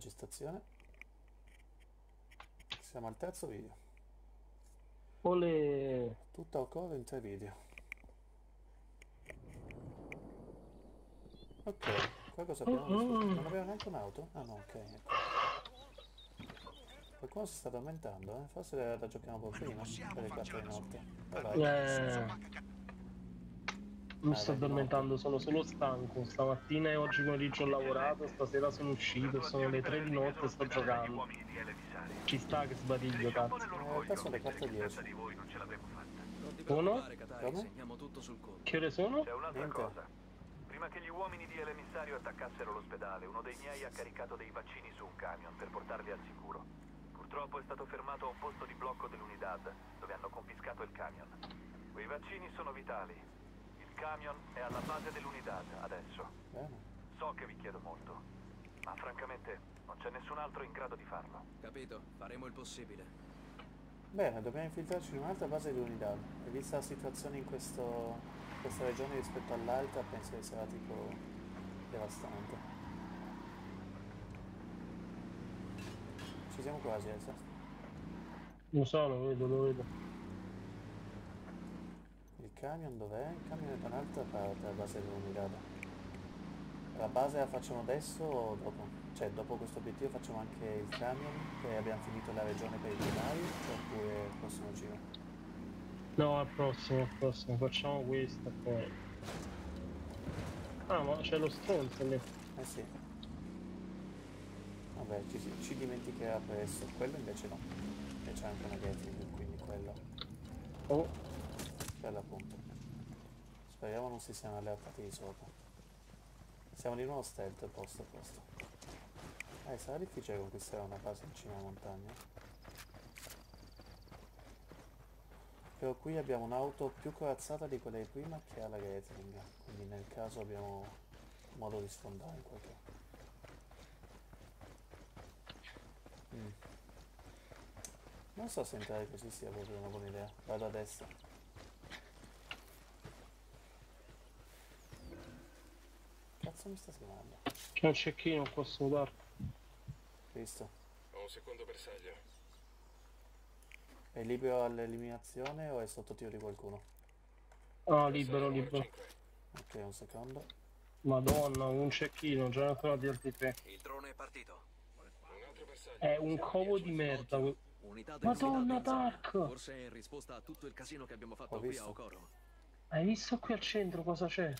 registrazione. Siamo al terzo video. Ole. Tutto collo in tre video. Ok, qua cosa abbiamo? Mm-mm. Non abbiamo neanche un'auto? Ah no, ok. ecco. Qualcuno si sta addormentando, eh? Forse la, la giochiamo un po' prima, per le 4 di notte. Vai, vai. Eh, mi sto addormentando, sono solo stanco. Stamattina e oggi pomeriggio ho lavorato, stasera sono uscito, sono le 3 di notte e sto giocando. Ci sta che sbadiglio, cazzo. Eh, sono le 4.10. di voi non ce l'avremmo fatta. Non ti Uno? preoccupare, Katari, Come? segniamo tutto sul conto. Che ore sono? C'è un'altra cosa. Prima che gli uomini di El Emissario attaccassero l'ospedale, uno dei miei ha caricato dei vaccini su un camion per portarli al sicuro. Purtroppo è stato fermato a un posto di blocco dell'Unidad, dove hanno confiscato il camion. Quei vaccini sono vitali. Il camion è alla base dell'Unidad adesso. Bene. So che vi chiedo molto, ma francamente non c'è nessun altro in grado di farlo. Capito? Faremo il possibile. Bene, dobbiamo infiltrarci in un'altra base di unità. E vista la situazione in questo, questa regione rispetto all'altra, penso che sarà tipo devastante. Ci siamo quasi, Elsa. Non so, lo vedo, lo vedo. Camion dov'è? Il camion è da un'altra parte, la base dell'unità. La base la facciamo adesso o dopo? Cioè, dopo questo obiettivo facciamo anche il camion, che abbiamo finito la regione per i binari, oppure il prossimo giro? No, al prossimo, al prossimo. Facciamo questo poi. Ah, ma c'è lo stronzo lì. Eh sì. Vabbè, ci, ci dimenticherà presto. Quello invece no. E c'è anche una Gatling, quindi quello. Oh, Bello appunto. Speriamo non si siano allertati di sopra. Siamo di nuovo stealth posto a posto. Eh, sarà difficile conquistare una base in cima alla montagna. Però qui abbiamo un'auto più corazzata di quella di prima che ha la Gatling, quindi nel caso abbiamo modo di sfondare in qualche Mm. Non so se entrare così sia proprio una buona idea. Vado a destra. Cazzo mi sta scrivendo? c'è un cecchino qua sopra. Visto. Ho un secondo bersaglio. È libero all'eliminazione o è sotto tiro di qualcuno? Ah, libero, libero. Ok, un secondo. Madonna, un cecchino, già trovati altri tre. Il drone è partito. cinque. Un altro bersaglio. È un covo di merda. Unità Madonna. Dark! Forse è in risposta a tutto il casino che abbiamo fatto Ho qui visto. a Okoro. Hai visto qui al centro cosa c'è?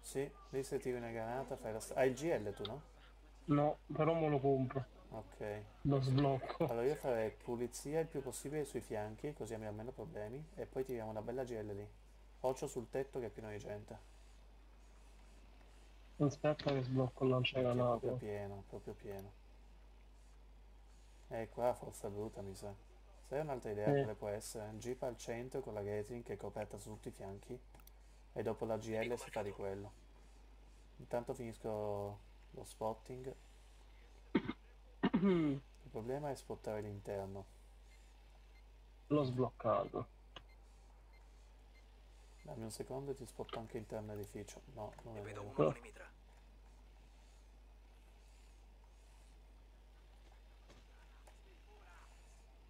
Sì, lì se tiri una granata fai la... st- Hai il GL tu, no? No, però me lo compro. Ok. Lo sblocco. Allora io farei pulizia il più possibile sui fianchi, così abbiamo meno problemi. E poi tiriamo una bella GL lì. Occhio sul tetto che è pieno di gente. Aspetta che sblocco il è proprio lanciagranate. pieno, proprio pieno. E qua forza bruta mi sa. Sai un'altra idea Eh. quale può essere? Un jeep al centro con la Gatling che è coperta su tutti i fianchi e dopo la GL si fa di quello. Intanto finisco lo spotting. Il problema è spottare l'interno. L'ho sbloccato. Dammi un secondo e ti spotto anche interno edificio. No, non è vedo uno mitra.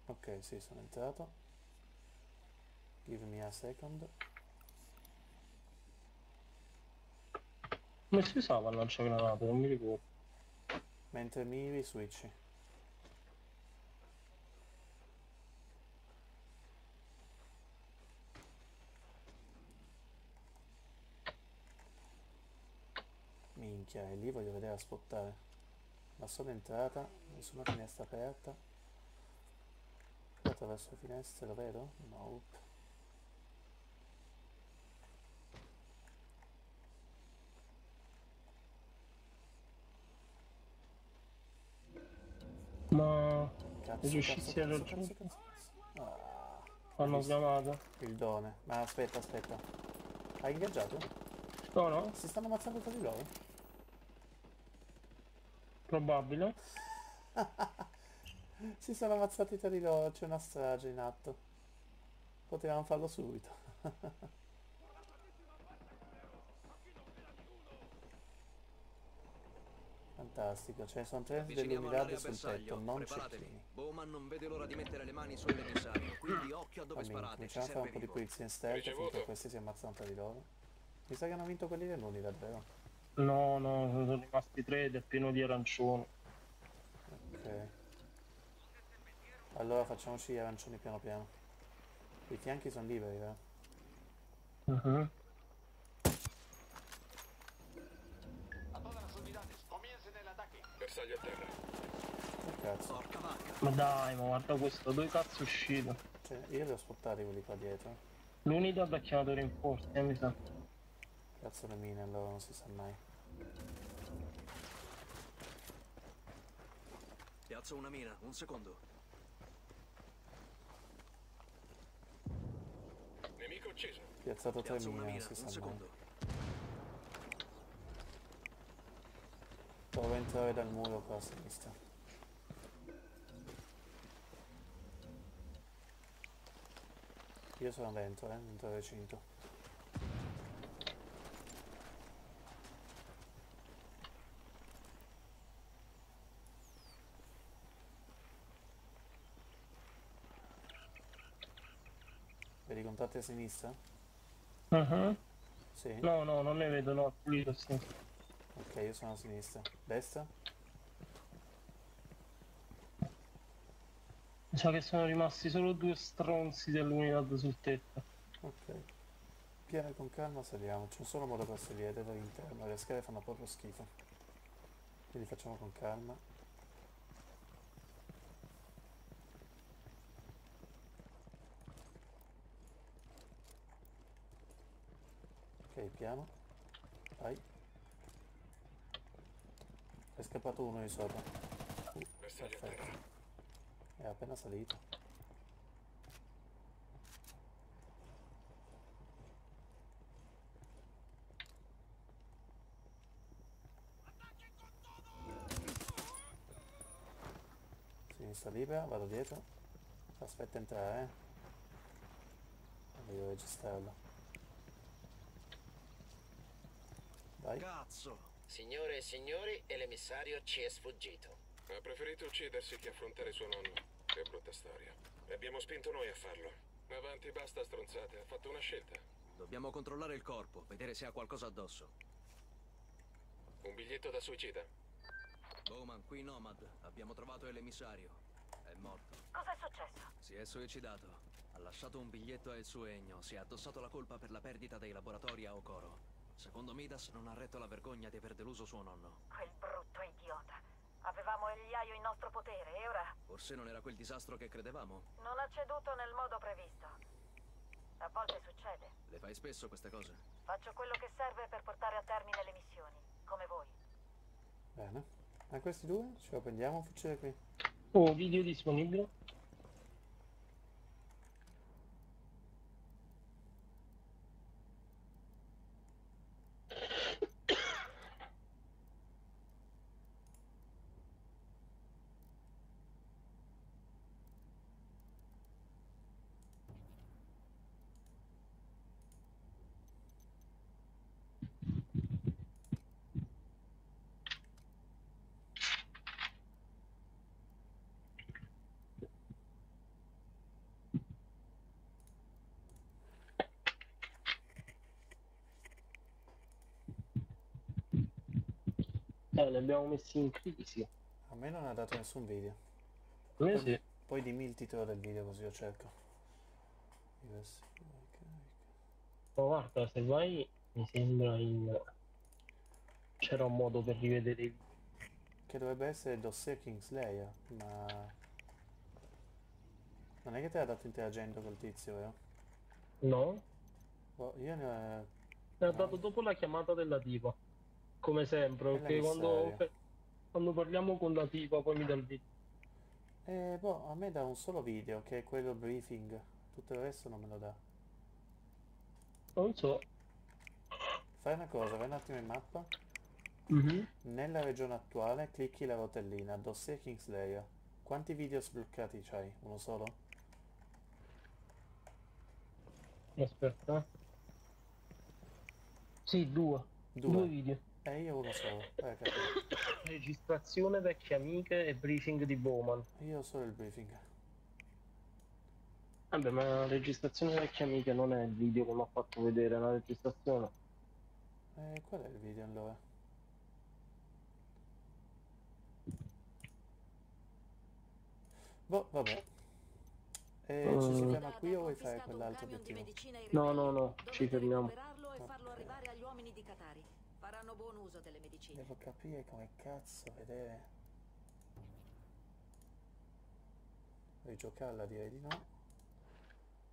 Ok, sì, sono entrato. Give me a second. Come si usava il lanciagranate? Non mi ricordo. Mentre miri, switchi. Minchia, e lì voglio vedere a spottare. Ma sono entrata, nessuna finestra aperta. Attraverso le finestre lo vedo? Nope. Ma Cazzo, riuscissi cazzo, a raggiungere? Ah, hanno chiamato. il done. Ma aspetta, aspetta. Hai ingaggiato? No, no? Si stanno ammazzando tra di loro? Probabile. Si sono ammazzati tra di loro, c'è una strage in atto. Potevamo farlo subito. Fantastico, ne sono tre dell'unità all'area sul tetto, non cecchini. Bowman non vede l'ora di mettere le mani sull'emissario, quindi occhio a dove Almeno, sparate, ci cominciamo a fare serve un po' di pulizia in stealth finché questi si ammazzano tra di loro. Mi sa che hanno vinto quelli dell'unità, vero? No, no, sono rimasti tre ed è pieno di arancioni. Ok. Allora facciamoci gli arancioni piano piano. I fianchi sono liberi, vero? Mhm. Bersaglio a terra. Che cazzo? Porca vacca. Ma dai, ma guarda questo, dove cazzo è uscito? Cioè, io li ho sfruttati quelli qua dietro. L'unità ha chiamato rinforzi, eh, mi sa. Cazzo le mine, allora non si sa mai. Piazzo una mina, un secondo. Nemico ucciso. Piazzato tre Piazzo mine, mina, non si un sa mai. secondo. Provo a entrare dal muro qua a sinistra. Io sono dentro, eh, dentro il recinto. Vedi i contatti a sinistra? Mhm. Sì? No, no, non ne vedo, no, pulito, sì. Ok, io sono a sinistra. Destra? Sa che sono rimasti solo due stronzi dell'unità sul tetto. Ok. Piano con calma saliamo, c'è un solo modo per salire dall'interno, le scale fanno proprio schifo. Quindi facciamo con calma. Ok, piano. Vai. È scappato uno di sopra. Perfetto. È appena salito. Sinistra libera, vado dietro. Aspetta entrare, eh. Devo registrarlo. Vai. Cazzo! Signore e signori, l'emissario ci è sfuggito. Ha preferito uccidersi che affrontare suo nonno. Che brutta storia. E abbiamo spinto noi a farlo. Avanti, basta stronzate. Ha fatto una scelta. Dobbiamo controllare il corpo, vedere se ha qualcosa addosso. Un biglietto da suicida. Bowman, qui Nomad. Abbiamo trovato l'emissario. È morto. Cos'è successo? Si è suicidato. Ha lasciato un biglietto a El Sueño. Si è addossato la colpa per la perdita dei laboratori a Okoro. Secondo Midas non ha retto la vergogna di aver deluso suo nonno. Quel brutto idiota. Avevamo Eliaio in nostro potere e ora Forse non era quel disastro che credevamo? non ha ceduto nel modo previsto. A volte succede. Le fai spesso queste cose? Faccio quello che serve per portare a termine le missioni, come voi. Bene. A questi due ce lo prendiamo fucile qui. Oh, video disponibile? Eh, li abbiamo messi in crisi. A me non ha dato nessun video. A me sì. Poi dimmi il titolo del video così lo cerco. Ma guarda, se vai, mi sembra in... C'era un modo per rivedere Che dovrebbe essere Dossier Kingslayer, ma... Non è che te l'ha dato interagendo col tizio, vero? No? Boh, io ne ho... Mi ha dato dopo la chiamata della diva. Come sempre, perché quando, quando parliamo con la diva poi mi dà il video. Eh, boh, a me dà un solo video, che è quello briefing. Tutto il resto non me lo dà. Non so. Fai una cosa, vai un attimo in mappa. Mhm. Nella regione attuale clicchi la rotellina, Dossier Kingslayer. Quanti video sbloccati c'hai? Uno solo? Aspetta. Sì, due. Due. Due video. E io uno solo, eh. Registrazione vecchie amiche e briefing di Bowman. Io ho solo il briefing. Vabbè, ma la registrazione vecchie amiche non è il video che mi ha fatto vedere, è la registrazione. E qual è il video allora? Boh, vabbè. E ci si Mm. ferma qui o vuoi fare quell'altro obiettivo? No, no, no, ci fermiamo. recuperarlo Faranno buon uso delle medicine. Devo capire come cazzo vedere. Rigiocarla direi di no.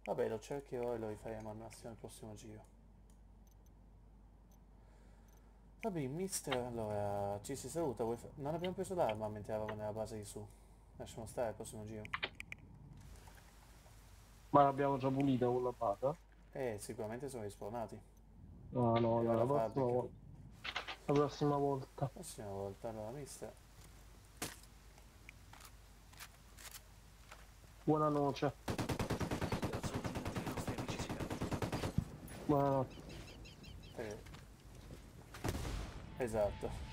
Vabbè, lo cercherò e lo rifaremo al massimo al prossimo giro. Vabbè, mister, allora ci si saluta. Non abbiamo preso l'arma mentre eravamo nella base di su. Lasciamo stare al prossimo giro. Ma l'abbiamo già pulita con la pata? Eh, sicuramente sono rispawnati. No, no, E no, alla la prossima fabbrica. La prossima volta. Prossima volta, allora, mister. Buona noce. Buonanotte. Eh. Esatto.